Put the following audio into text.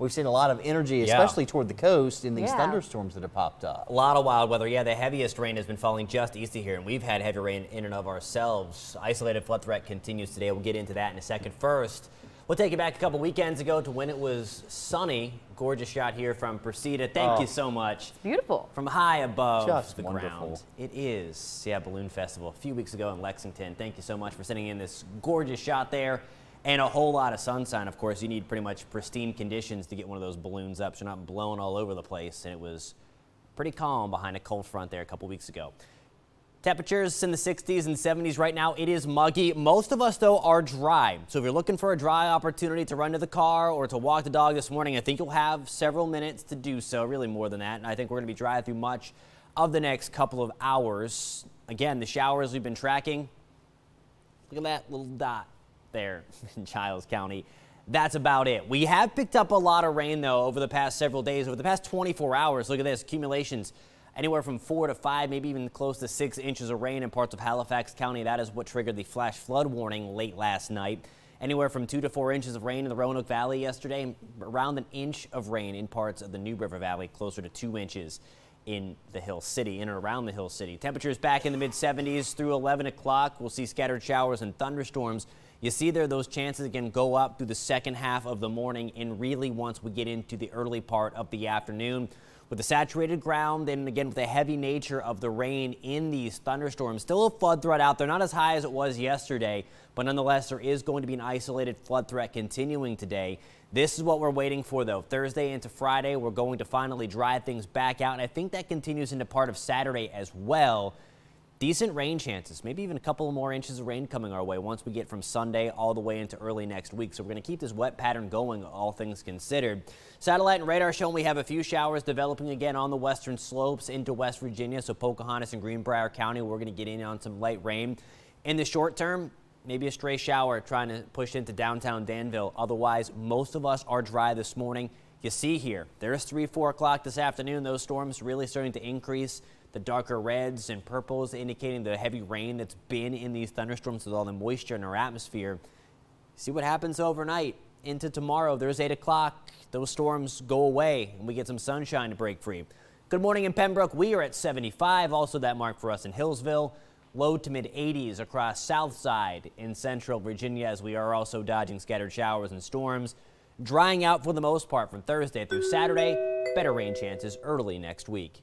we've seen a lot of energy, Yeah. especially toward the coast in these Yeah. thunderstorms that have popped up. A lot of wild weather. Yeah, the heaviest rain has been falling just east of here, and we've had heavy rain in and of ourselves. Isolated flood threat continues today. We'll get into that in a second. First, we'll take you back a couple weekends ago to when it was sunny. Gorgeous shot here from Persida. Thank Oh. you so much. Beautiful. From high above Just the wonderful. ground. It is. Yeah, Balloon Festival a few weeks ago in Lexington. Thank you so much for sending in this gorgeous shot there. And a whole lot of sunshine, of course. You need pretty much pristine conditions to get one of those balloons up so you're not blowing all over the place. And it was pretty calm behind a cold front there a couple weeks ago. Temperatures in the 60s and 70s right now. It is muggy. Most of us, though, are dry. So if you're looking for a dry opportunity to run to the car or to walk the dog this morning, I think you'll have several minutes to do so, really more than that. And I think we're going to be dry through much of the next couple of hours. Again, the showers we've been tracking. Look at that little dot there in Giles County. That's about it. We have picked up a lot of rain, though, over the past several days. Over the past 24 hours, look at this accumulations anywhere from four to five, maybe even close to six inches of rain in parts of Halifax County. That is what triggered the flash flood warning late last night. Anywhere from two to four inches of rain in the Roanoke Valley yesterday, around an inch of rain in parts of the New River Valley, closer to two inches in the Hill City, in and around the Hill City. Temperatures back in the mid 70s through 11 o'clock. We'll see scattered showers and thunderstorms. You see there, those chances again go up through the second half of the morning and really once we get into the early part of the afternoon. With the saturated ground and again with the heavy nature of the rain in these thunderstorms, still a flood threat out there, not as high as it was yesterday, but nonetheless there is going to be an isolated flood threat continuing today. This is what we're waiting for though. Thursday into Friday, we're going to finally dry things back out and I think that continues into part of Saturday as well. Decent rain chances, maybe even a couple more inches of rain coming our way once we get from Sunday all the way into early next week. So we're going to keep this wet pattern going, all things considered. Satellite and radar showing we have a few showers developing again on the western slopes into West Virginia. So Pocahontas and Greenbrier County, we're going to get in on some light rain. In the short term, maybe a stray shower trying to push into downtown Danville. Otherwise, most of us are dry this morning. You see here, there's 3, 4 o'clock this afternoon. Those storms really starting to increase. The darker reds and purples indicating the heavy rain that's been in these thunderstorms with all the moisture in our atmosphere. See what happens overnight into tomorrow. There's 8 o'clock. Those storms go away and we get some sunshine to break free. Good morning in Pembroke. We are at 75. Also that mark for us in Hillsville. Low to mid 80s across Southside in central Virginia as we are also dodging scattered showers and storms. Drying out for the most part from Thursday through Saturday. Better rain chances early next week.